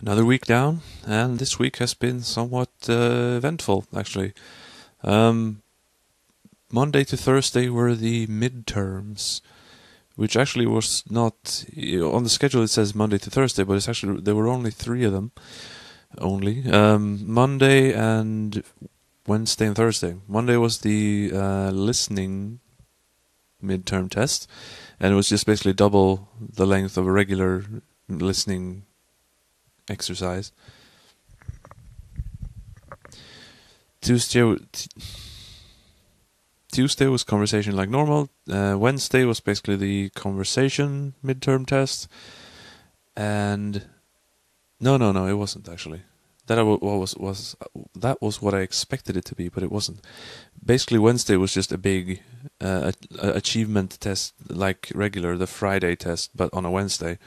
Another week down, and this week has been somewhat uh, eventful, actually. Um, Monday to Thursday were the midterms, which actually was not on the schedule. It says Monday to Thursday, but it's actually there were only three of them, only um, Monday and Wednesday and Thursday. Monday was the uh, listening midterm test, and it was just basically double the length of a regular listening exercise. Tuesday, Tuesday was conversation like normal. Uh, Wednesday was basically the conversation midterm test, and no, no, no, it wasn't actually. That was was that was what I expected it to be, but it wasn't. Basically, Wednesday was just a big uh, achievement test, like regular the Friday test, but on a Wednesday.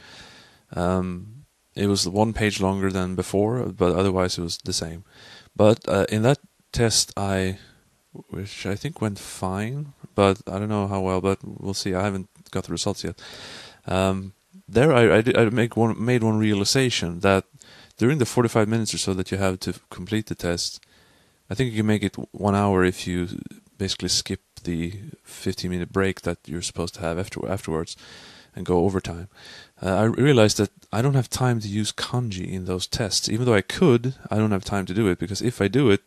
Um, it was one page longer than before, but otherwise it was the same. But uh, in that test, I, which I think went fine, but I don't know how well. But we'll see. I haven't got the results yet. Um, there, I I, did, I make one made one realization that during the 45 minutes or so that you have to complete the test, I think you can make it one hour if you basically skip the 15 minute break that you're supposed to have after afterwards and go overtime. Uh, I realized that I don't have time to use kanji in those tests. Even though I could, I don't have time to do it because if I do it,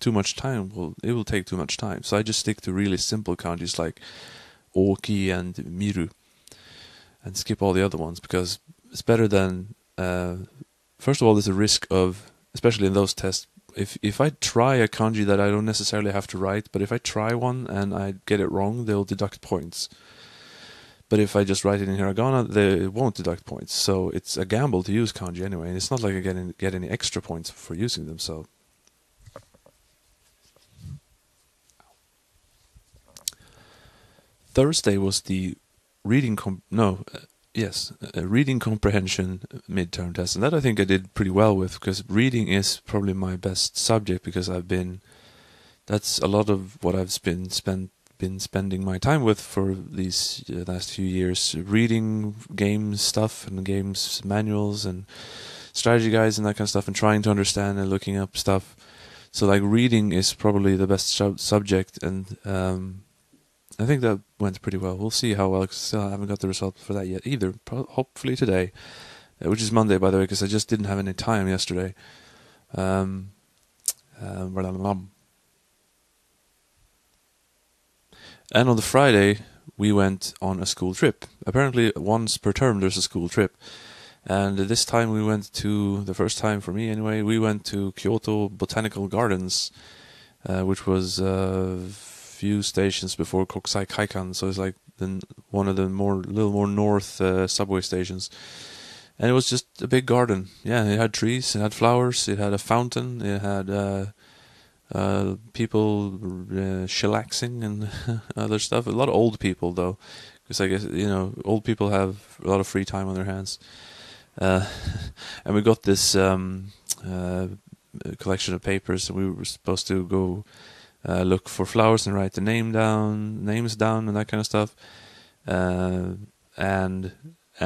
too much time will it will take too much time. So I just stick to really simple kanjis like oki and miru, and skip all the other ones because it's better than. Uh, first of all, there's a risk of, especially in those tests, if if I try a kanji that I don't necessarily have to write, but if I try one and I get it wrong, they'll deduct points. But if I just write it in hiragana, they won't deduct points. So it's a gamble to use kanji anyway, and it's not like I get any, get any extra points for using them. So Thursday was the reading comp- no uh, yes reading comprehension midterm test, and that I think I did pretty well with because reading is probably my best subject because I've been that's a lot of what I've been spent been spending my time with for these uh, last few years, reading games stuff and games manuals and strategy guides and that kind of stuff, and trying to understand and looking up stuff. So like reading is probably the best sub- subject, and um, I think that went pretty well. We'll see how well. Still, I haven't got the result for that yet either. Pro- hopefully today, uh, which is Monday by the way, because I just didn't have any time yesterday. Um, uh, And on the Friday, we went on a school trip. Apparently, once per term, there's a school trip. And this time we went to, the first time for me anyway, we went to Kyoto Botanical Gardens, uh, which was a few stations before Kokusai Kaikan. So it's like the, one of the more, little more north uh, subway stations. And it was just a big garden. Yeah, it had trees, it had flowers, it had a fountain, it had uh, uh, people uh, chillaxing and other stuff. A lot of old people though, because I guess you know old people have a lot of free time on their hands. Uh, and we got this um, uh, collection of papers, and we were supposed to go uh, look for flowers and write the name down, names down, and that kind of stuff. Uh, and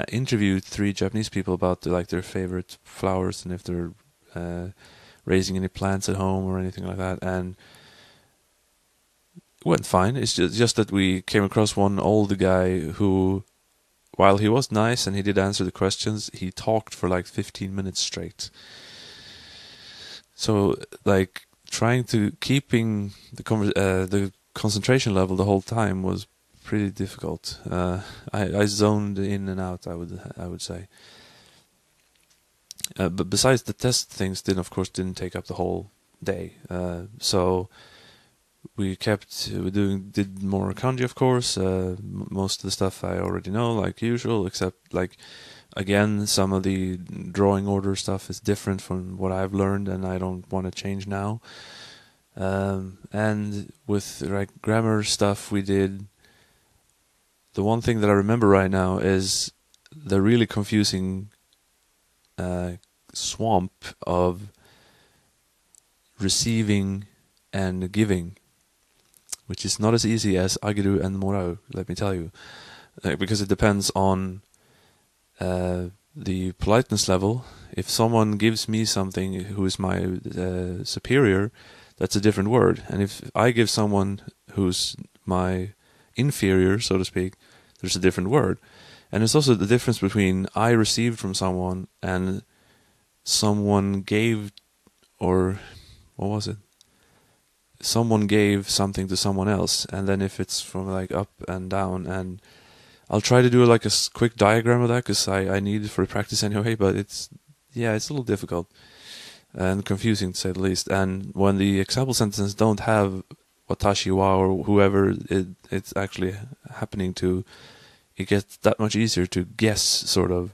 interviewed three Japanese people about the, like their favorite flowers and if they're raising any plants at home or anything like that, and it went fine. It's just, just that we came across one old guy who, while he was nice and he did answer the questions, he talked for like 15 minutes straight. So, like, trying to keeping the uh, the concentration level the whole time was pretty difficult. Uh, I, I zoned in and out. I would I would say. Uh, but besides the test things, did of course didn't take up the whole day. Uh, so we kept we doing did more kanji, of course. Uh, m- most of the stuff I already know, like usual, except like again some of the drawing order stuff is different from what I've learned, and I don't want to change now. Um, and with like grammar stuff, we did. The one thing that I remember right now is the really confusing uh, swamp of receiving and giving, which is not as easy as ageru and morau, let me tell you, uh, because it depends on uh, the politeness level. If someone gives me something who is my uh, superior, that's a different word. And if I give someone who's my inferior, so to speak, there's a different word. And it's also the difference between I received from someone and someone gave, or what was it? Someone gave something to someone else, and then if it's from like up and down, and I'll try to do like a quick diagram of that because I, I need it for practice anyway, but it's, yeah, it's a little difficult and confusing to say the least. And when the example sentences don't have watashi wa or whoever it, it's actually happening to, it gets that much easier to guess, sort of.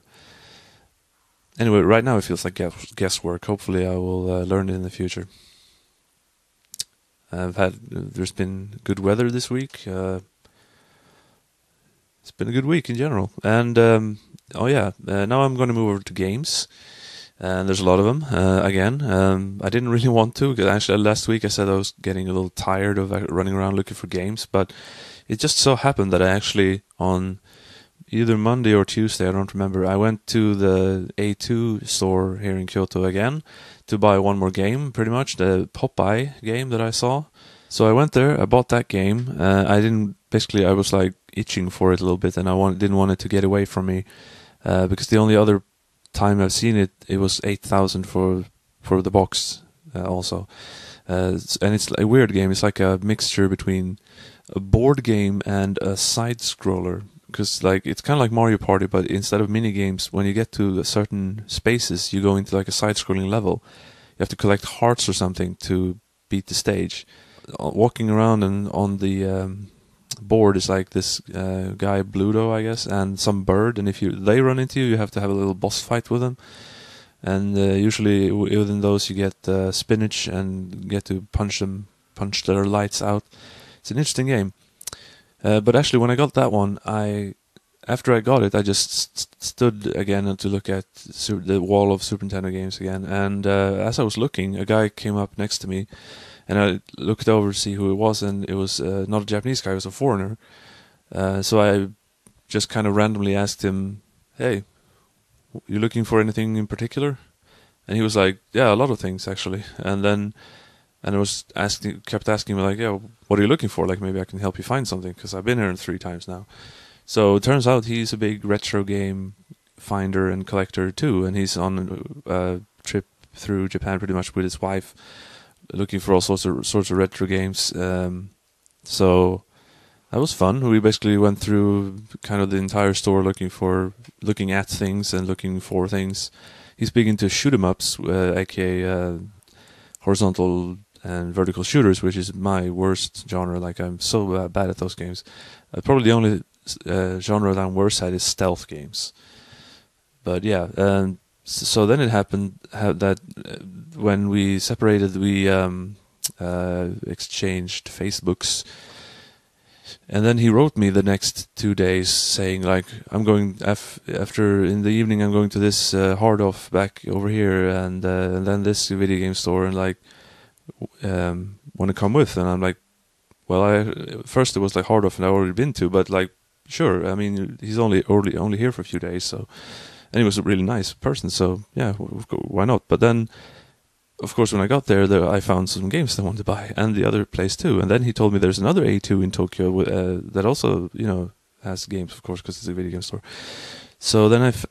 Anyway, right now it feels like guess, guesswork. Hopefully, I will uh, learn it in the future. I've had there's been good weather this week. Uh, it's been a good week in general, and um, oh yeah, uh, now I'm going to move over to games and there's a lot of them. Uh, again, um, I didn't really want to because actually last week I said I was getting a little tired of uh, running around looking for games, but it just so happened that I actually on either Monday or Tuesday, I don't remember, I went to the A2 store here in Kyoto again to buy one more game, pretty much the Popeye game that I saw. So I went there, I bought that game. Uh, I didn't basically, I was like itching for it a little bit, and I want, didn't want it to get away from me uh, because the only other time I've seen it, it was eight thousand for for the box uh, also, uh, and it's a weird game. It's like a mixture between a board game and a side scroller because like it's kind of like Mario Party, but instead of mini games, when you get to certain spaces, you go into like a side-scrolling level. You have to collect hearts or something to beat the stage. Uh, walking around and on the um, board is like this uh, guy Bluto, I guess, and some bird. And if you they run into you, you have to have a little boss fight with them. And uh, usually within those, you get uh, spinach and get to punch them, punch their lights out. It's an interesting game. Uh, but actually, when I got that one, I after I got it, I just st- stood again to look at the wall of Super Nintendo games again. And uh, as I was looking, a guy came up next to me and I looked over to see who it was, and it was uh, not a Japanese guy; it was a foreigner. Uh, so I just kind of randomly asked him, "Hey, you looking for anything in particular?" And he was like, "Yeah, a lot of things actually." And then, and I was asking, kept asking me like, "Yeah, what are you looking for? Like maybe I can help you find something because I've been here three times now." So it turns out he's a big retro game finder and collector too, and he's on a trip through Japan pretty much with his wife looking for all sorts of sorts of retro games. Um, so that was fun. We basically went through kind of the entire store looking for looking at things and looking for things. He's big into shoot 'em ups, uh, aka uh, horizontal and vertical shooters, which is my worst genre. Like I'm so uh, bad at those games. Uh, probably the only uh, genre that I'm worse at is stealth games. But yeah, and so then it happened that uh, when we separated, we um, uh, exchanged Facebooks, and then he wrote me the next two days saying like, "I'm going af- after in the evening. I'm going to this uh, hard off back over here, and, uh, and then this video game store, and like, um, want to come with?" And I'm like, "Well, I first it was like hard off, and I already been to, but like, sure. I mean, he's only only only here for a few days, so." And he was a really nice person. So yeah, why not? But then, of course, when I got there, there I found some games that I wanted to buy, and the other place too. And then he told me there's another A2 in Tokyo uh, that also you know has games, of course, because it's a video game store. So then I, f-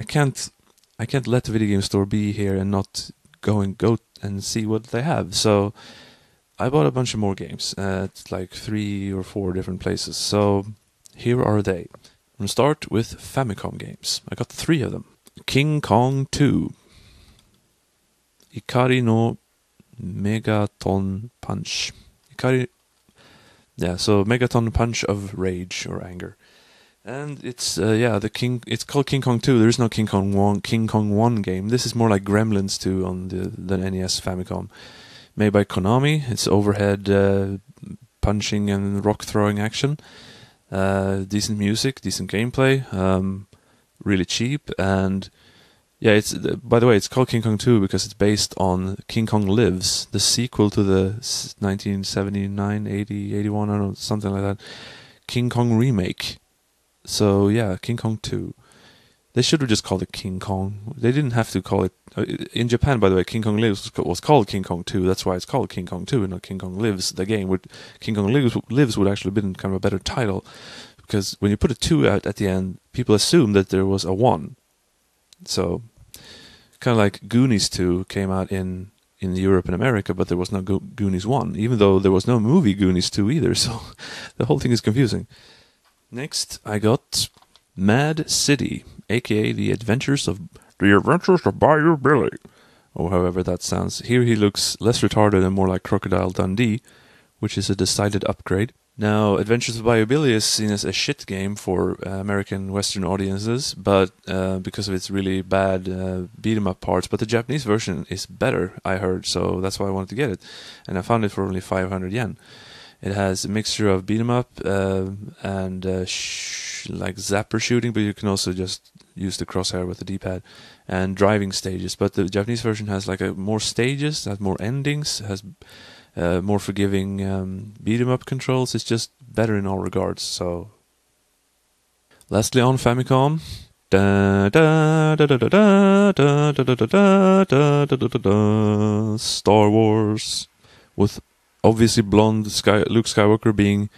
I can't, I can't let the video game store be here and not go and go and see what they have. So I bought a bunch of more games at like three or four different places. So here are they. I'm going to start with Famicom games. I got three of them. King Kong 2. Ikari no Megaton Punch. Ikari. Yeah, so Megaton Punch of Rage or Anger. And it's uh, yeah the King. It's called King Kong 2. There is no King Kong 1. King Kong 1 game. This is more like Gremlins 2 on the the NES Famicom. Made by Konami. It's overhead uh, punching and rock throwing action. Uh, decent music, decent gameplay, um, really cheap, and yeah, it's by the way, it's called King Kong 2 because it's based on King Kong Lives, the sequel to the 1979, 80, 81, I don't know, something like that, King Kong remake. So yeah, King Kong 2. They should have just called it King Kong. They didn't have to call it. Uh, in Japan, by the way, King Kong Lives was called King Kong 2. That's why it's called King Kong 2 and not King Kong Lives, the game. Would, King Kong Lives, Lives would actually have been kind of a better title. Because when you put a 2 out at the end, people assume that there was a 1. So, kind of like Goonies 2 came out in, in Europe and America, but there was no Go- Goonies 1, even though there was no movie Goonies 2 either. So, the whole thing is confusing. Next, I got Mad City, aka The Adventures of The Adventures of Bayou Billy, or however that sounds. Here he looks less retarded and more like Crocodile Dundee, which is a decided upgrade. Now, Adventures of Bayou Billy is seen as a shit game for uh, American Western audiences, but uh, because of its really bad uh, beat 'em up parts. But the Japanese version is better, I heard, so that's why I wanted to get it, and I found it for only 500 yen. It has a mixture of beat 'em up uh, and uh, sh- like zapper shooting, but you can also just use the crosshair with the D-pad and driving stages. But the Japanese version has like a more stages, has more endings, has uh, more forgiving um, beat 'em up controls. It's just better in all regards. So, lastly on Famicom. Star Wars with obviously blonde Sky- Luke Skywalker being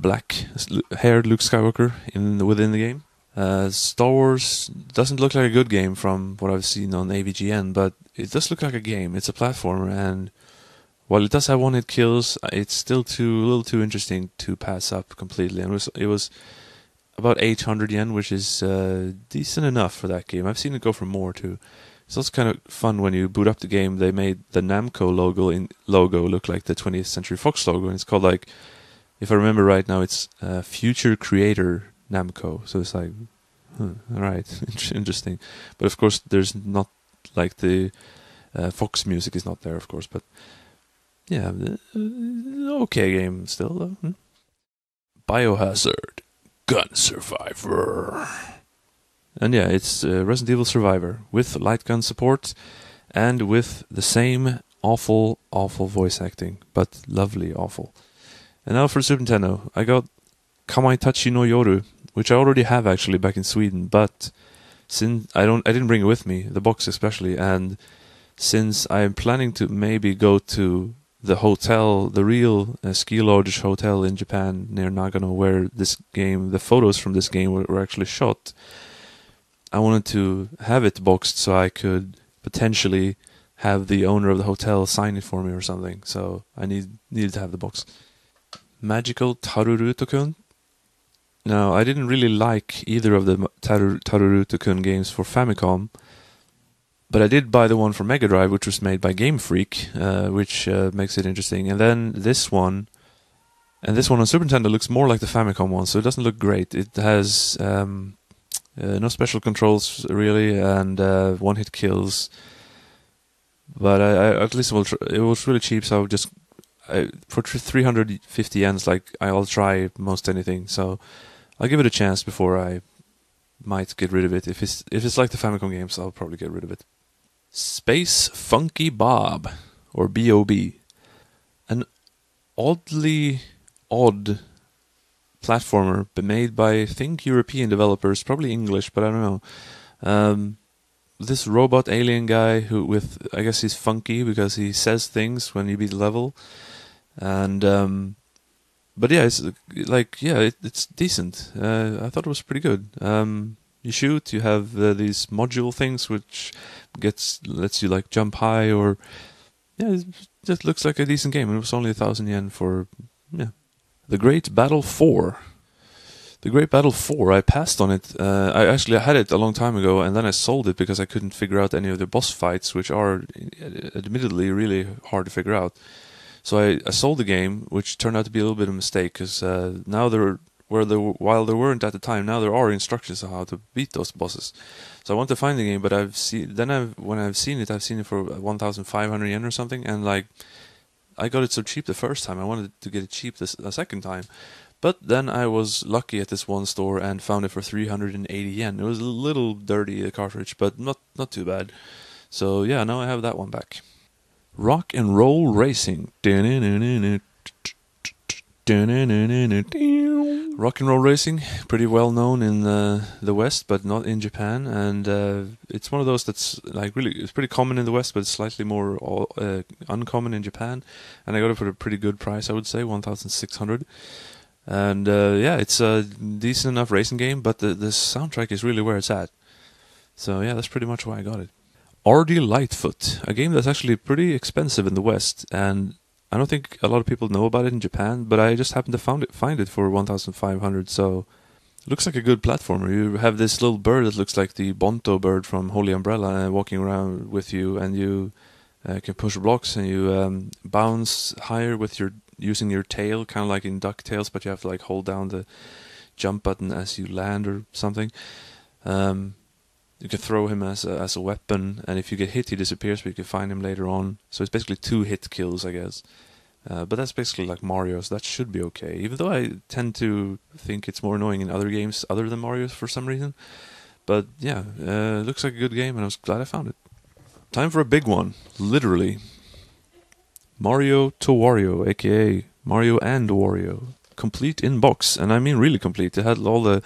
black haired Luke Skywalker in within the game. Uh, Star Wars doesn't look like a good game from what I've seen on AVGN, but it does look like a game. It's a platformer, and while it does have one hit kills, it's still too a little too interesting to pass up completely. And it was it was about 800 yen, which is uh, decent enough for that game. I've seen it go for more too. It's also kind of fun when you boot up the game. They made the Namco logo in logo look like the 20th Century Fox logo, and it's called like, if I remember right now, it's uh, Future Creator Namco. So it's like, huh, all right, interesting. But of course, there's not like the uh, Fox music is not there, of course. But yeah, uh, okay game still though. Hmm? Biohazard, Gun Survivor. And yeah, it's uh, Resident Evil Survivor with light gun support and with the same awful, awful voice acting, but lovely, awful. And now for Super Nintendo, I got Kamaitachi no Yoru, which I already have actually back in Sweden, but since I don't, I didn't bring it with me, the box especially, and since I'm planning to maybe go to the hotel, the real uh, ski lodge hotel in Japan near Nagano, where this game, the photos from this game were, were actually shot. I wanted to have it boxed so I could potentially have the owner of the hotel sign it for me or something. So I need needed to have the box. Magical Taruruto-kun. Now I didn't really like either of the Taru- Taruruto-kun games for Famicom, but I did buy the one for Mega Drive, which was made by Game Freak, uh, which uh, makes it interesting. And then this one, and this one on Super Nintendo looks more like the Famicom one, so it doesn't look great. It has um, uh, no special controls really, and uh, one hit kills. But I, I at least it was really cheap, so I just I, for 350 yens, like I'll try most anything. So I'll give it a chance before I might get rid of it. If it's if it's like the Famicom games, I'll probably get rid of it. Space Funky Bob or B.O.B. An oddly odd platformer, made by I think European developers, probably English, but I don't know. Um, this robot alien guy who with I guess he's funky because he says things when you beat the level, and um, but yeah, it's like yeah, it, it's decent. Uh, I thought it was pretty good. Um, you shoot, you have uh, these module things which gets lets you like jump high or yeah, it just looks like a decent game. It was only a thousand yen for yeah the Great Battle 4. The Great Battle 4, I passed on it. Uh, I actually I had it a long time ago, and then I sold it because I couldn't figure out any of the boss fights, which are admittedly really hard to figure out. So I, I sold the game, which turned out to be a little bit of a mistake because uh, now there there while there weren't at the time, now there are instructions on how to beat those bosses. So I want to find the game, but I've seen then I've when I've seen it, I've seen it for 1,500 yen or something, and like I got it so cheap the first time. I wanted to get it cheap this a second time. But then I was lucky at this one store and found it for 380 yen. It was a little dirty the cartridge, but not not too bad. So yeah, now I have that one back. Rock and Roll Racing. Rock and roll racing, pretty well known in uh, the West, but not in Japan. And uh, it's one of those that's like really, it's pretty common in the West, but slightly more uh, uncommon in Japan. And I got it for a pretty good price, I would say, one thousand six hundred. And uh, yeah, it's a decent enough racing game, but the the soundtrack is really where it's at. So yeah, that's pretty much why I got it. Ardy Lightfoot, a game that's actually pretty expensive in the West, and I don't think a lot of people know about it in Japan, but I just happened to found it, find it for 1,500. So it looks like a good platformer. You have this little bird that looks like the Bonto bird from Holy Umbrella uh, walking around with you, and you uh, can push blocks and you um, bounce higher with your using your tail, kind of like in Ducktales, but you have to like hold down the jump button as you land or something. Um, you can throw him as a, as a weapon, and if you get hit, he disappears, but you can find him later on. So it's basically two hit kills, I guess. Uh, but that's basically like Mario, so that should be okay. Even though I tend to think it's more annoying in other games other than Mario for some reason. But yeah, uh, looks like a good game, and I was glad I found it. Time for a big one, literally. Mario to Wario, aka Mario and Wario, complete in box, and I mean really complete. It had all the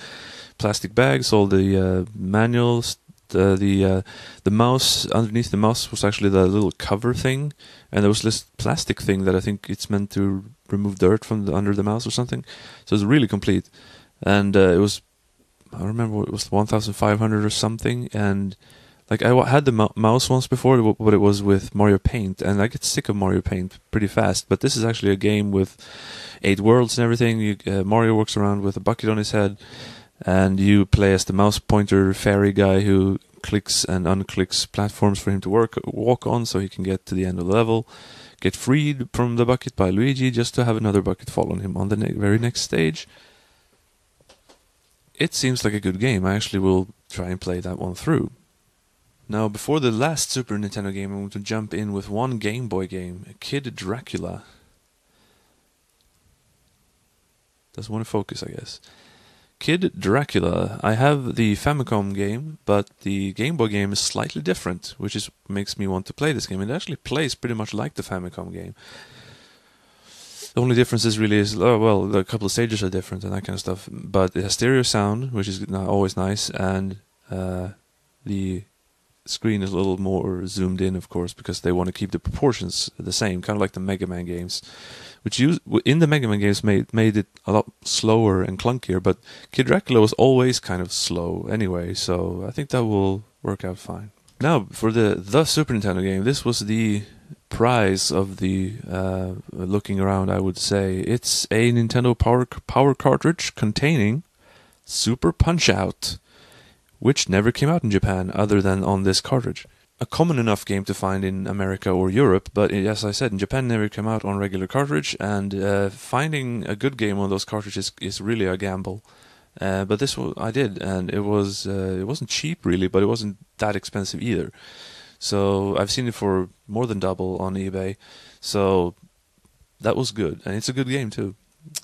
plastic bags, all the uh, manuals, the the uh, the mouse underneath the mouse was actually the little cover thing, and there was this plastic thing that I think it's meant to remove dirt from the, under the mouse or something. So it's really complete, and uh, it was I remember it was 1,500 or something, and like I had the mouse once before, but it was with Mario Paint, and I get sick of Mario Paint pretty fast. But this is actually a game with eight worlds and everything. You, uh, Mario walks around with a bucket on his head and you play as the mouse pointer fairy guy who clicks and unclicks platforms for him to work walk on so he can get to the end of the level. Get freed from the bucket by Luigi just to have another bucket fall on him on the ne- very next stage. It seems like a good game. I actually will try and play that one through. Now before the last Super Nintendo game I want to jump in with one Game Boy game Kid Dracula. Doesn't want to focus I guess Kid Dracula. I have the Famicom game, but the Game Boy game is slightly different, which is makes me want to play this game. It actually plays pretty much like the Famicom game. The only difference is really is oh, well, a couple of stages are different and that kind of stuff. But it has stereo sound, which is always nice, and uh, the screen is a little more zoomed in, of course, because they want to keep the proportions the same, kind of like the Mega Man games which used, in the Mega Man games made made it a lot slower and clunkier. But Kid Dracula was always kind of slow anyway, so I think that will work out fine. Now for the the Super Nintendo game, this was the prize of the uh, looking around. I would say it's a Nintendo Power Power cartridge containing Super Punch Out, which never came out in Japan other than on this cartridge a common enough game to find in America or Europe, but as I said, in Japan never came out on regular cartridge, and uh, finding a good game on those cartridges is really a gamble. Uh, but this I did, and it was uh, it wasn't cheap really, but it wasn't that expensive either. So I've seen it for more than double on eBay. So that was good, and it's a good game too.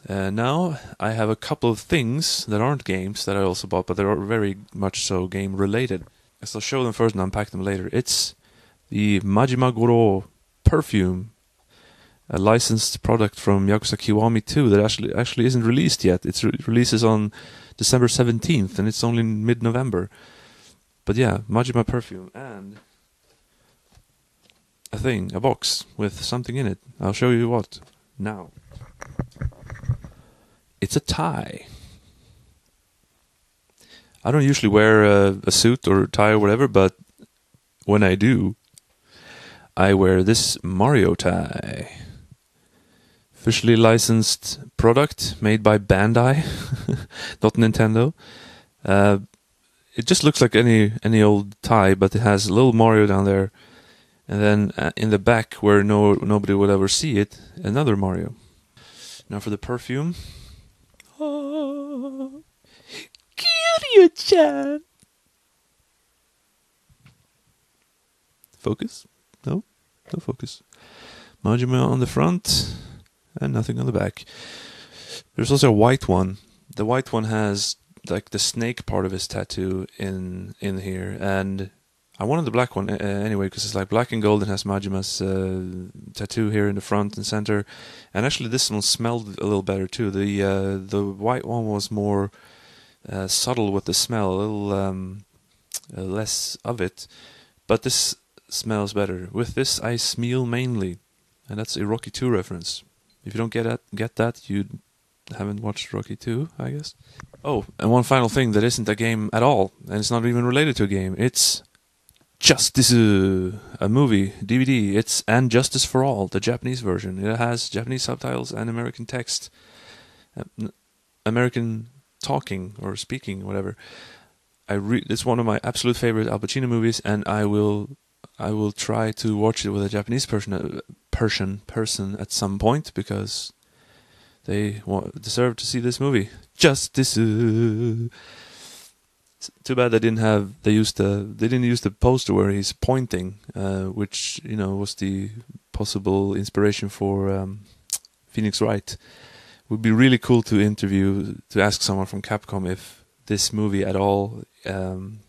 Uh, now I have a couple of things that aren't games that I also bought, but they're very much so game related. I will show them first and unpack them later. It's the Majima Goro perfume, a licensed product from Yakuza Kiwami 2 that actually actually isn't released yet. It re- releases on December 17th and it's only mid-November. But yeah, Majima perfume and a thing, a box with something in it. I'll show you what now. It's a tie. I don't usually wear a, a suit or tie or whatever, but when I do, I wear this Mario tie. Officially licensed product made by Bandai, not Nintendo. Uh, it just looks like any any old tie, but it has a little Mario down there, and then uh, in the back where no nobody would ever see it, another Mario. Now for the perfume. Kiryu-chan. Focus? No? No focus. Majima on the front and nothing on the back. There's also a white one. The white one has like the snake part of his tattoo in in here and I wanted the black one uh, anyway because it's like black and gold and has Majima's uh, tattoo here in the front and center. And actually, this one smelled a little better too. The uh, the white one was more uh, subtle with the smell, a little um, uh, less of it. But this smells better. With this, I smell mainly, and that's a Rocky Two reference. If you don't get that, get that, you haven't watched Rocky Two, I guess. Oh, and one final thing that isn't a game at all, and it's not even related to a game. It's Justice, a movie DVD. It's and Justice for All, the Japanese version. It has Japanese subtitles and American text, uh, American talking or speaking, whatever. I re- it's one of my absolute favorite Al Pacino movies, and I will I will try to watch it with a Japanese person uh, Persian person at some point because they deserve to see this movie. Justice too bad they didn't have they used the they didn't use the poster where he's pointing, uh, which you know was the possible inspiration for um, Phoenix Wright. Would be really cool to interview to ask someone from Capcom if this movie at all um,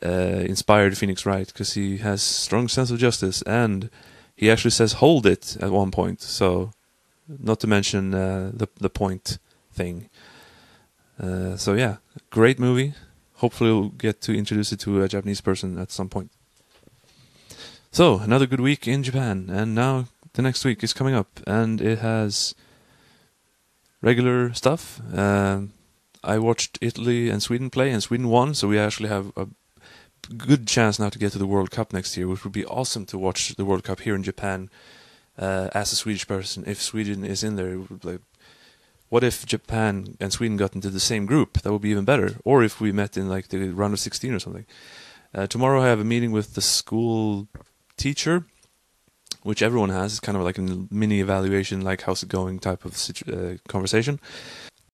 uh, inspired Phoenix Wright because he has strong sense of justice and he actually says hold it at one point. So not to mention uh, the the point thing. Uh, so yeah, great movie. Hopefully, we'll get to introduce it to a Japanese person at some point. So another good week in Japan, and now the next week is coming up, and it has regular stuff. Uh, I watched Italy and Sweden play, and Sweden won, so we actually have a good chance now to get to the World Cup next year, which would be awesome to watch the World Cup here in Japan uh, as a Swedish person. If Sweden is in there, like what if Japan and Sweden got into the same group? That would be even better. Or if we met in like the round of 16 or something. Uh, tomorrow I have a meeting with the school teacher, which everyone has. It's kind of like a mini evaluation, like how's it going type of uh, conversation.